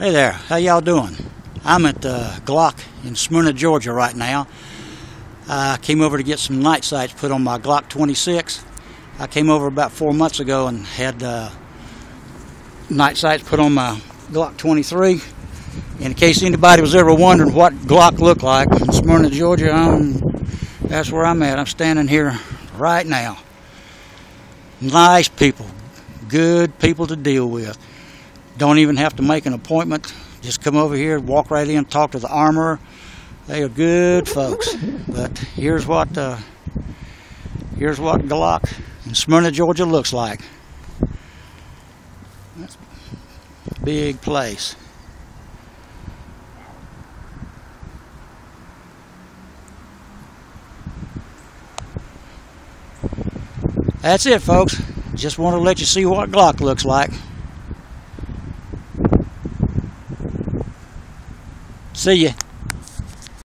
Hey there, how y'all doing? I'm at uh, Glock in Smyrna, Georgia right now. I came over to get some night sights put on my Glock 26. I came over about four months ago and had uh, night sights put on my Glock 23. In case anybody was ever wondering what Glock looked like in Smyrna, Georgia, I'm, that's where I'm at. I'm standing here right now. Nice people, good people to deal with. Don't even have to make an appointment. Just come over here, walk right in, talk to the armorer. They are good folks. But here's what uh, here's what Glock in Smyrna, Georgia looks like. That's a big place. That's it, folks. Just want to let you see what Glock looks like. See ya.